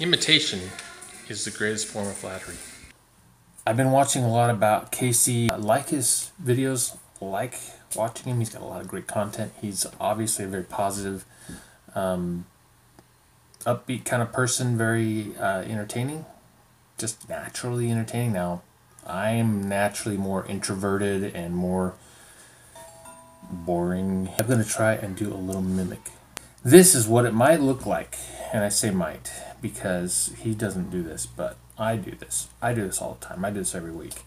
Imitation is the greatest form of flattery. I've been watching a lot about Casey. I like his videos, like watching him. He's got a lot of great content. He's obviously a very positive, um, upbeat kind of person, very uh, entertaining, just naturally entertaining. Now, I am naturally more introverted and more boring. I'm going to try and do a little mimic. This is what it might look like, and I say might because he doesn't do this, but I do this. I do this all the time. I do this every week.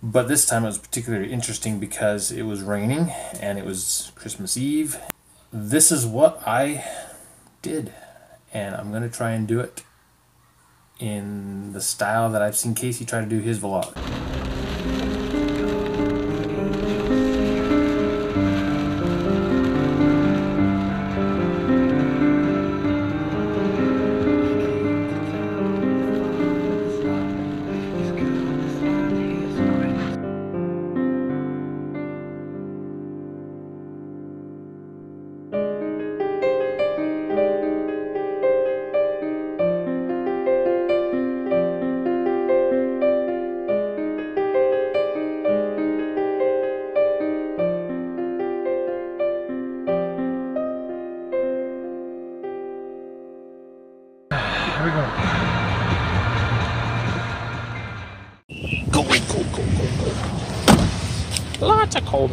But this time it was particularly interesting because it was raining and it was Christmas Eve. This is what I did, and I'm going to try and do it in the style that I've seen Casey try to do his vlog. Here go. Go, go, go, go. Lots of cold.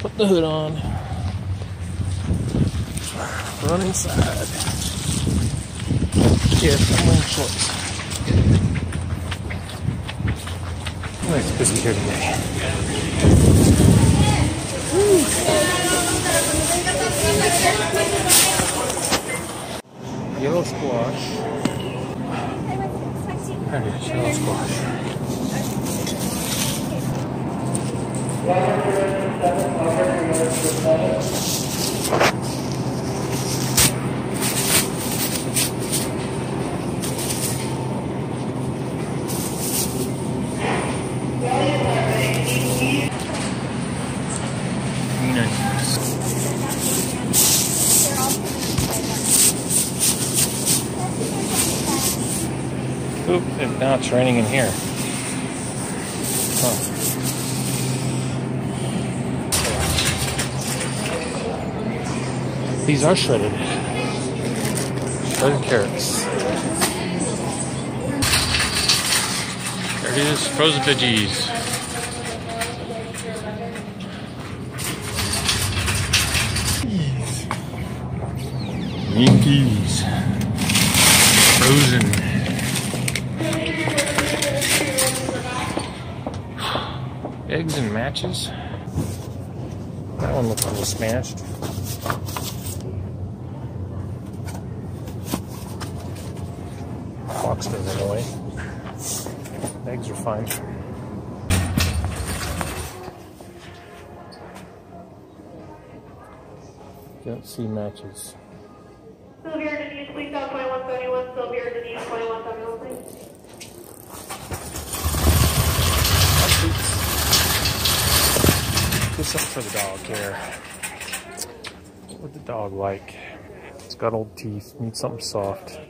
Put the hood on. Run inside. Here, I'm wearing shorts. It's busy here today. Squash. Is, yellow squash. Green onions. Oop, and now it's raining in here. Huh. These are shredded. Shredded carrots. There it is, frozen veggies. Minkies. Frozen. Eggs and matches. That one looks a little smashed. Box doesn't annoy. Eggs are fine. Don't see matches. Sylvia Denise, please out 2171. Sylvia Denise, 2171, please. Something for the dog here. What the dog like? It's got old teeth, needs something soft.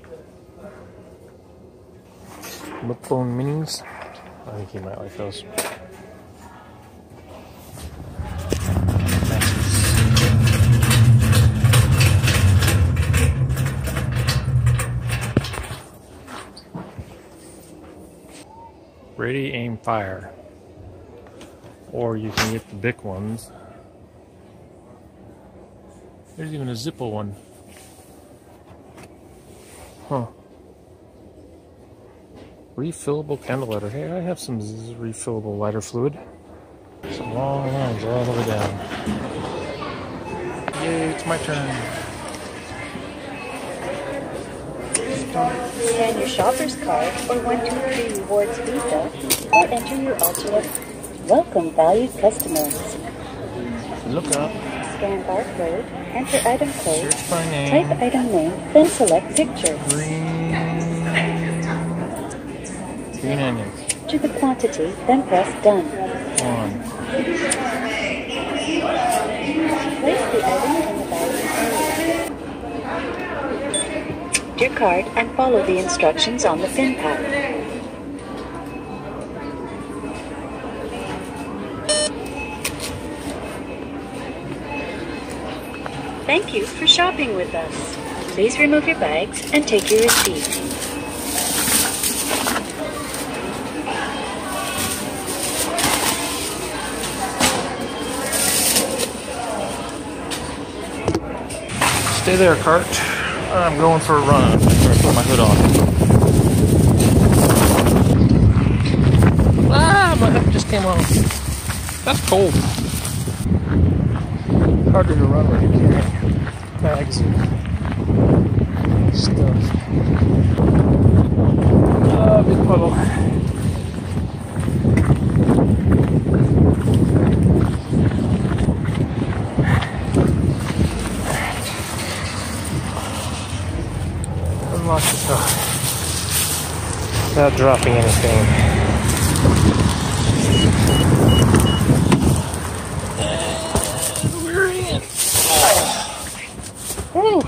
Lip minis. I think he might like those. Ready, aim, fire. Or you can get the big ones. There's even a Zippo one. Huh. Refillable candle lighter. Hey, I have some refillable lighter fluid. Some long lines all the way down. Yay, it's my turn. Scan your shopper's card or 123 Rewards Visa or enter your alternate. Welcome, valued customers. Look up. Scan barcode, enter item code, Search by name. type item name, then select picture. Green. Green onions. To the quantity, then press done. One. Place the item in the value area. your card and follow the instructions on the pin pad. Thank you for shopping with us. Please remove your bags and take your receipt. Stay there, cart. I'm going for a run. I'm gonna put my hood on. Ah, my hood just came off. That's cold. Harder to run when you're carrying bags and stuff. Ah, big puddle. Unlock the car without dropping anything. Woo.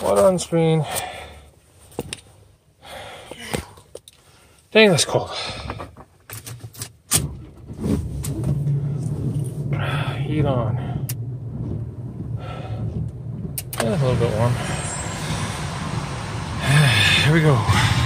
Water on screen. Dang, that's cold. Heat on. Yeah, a little bit warm. Here we go.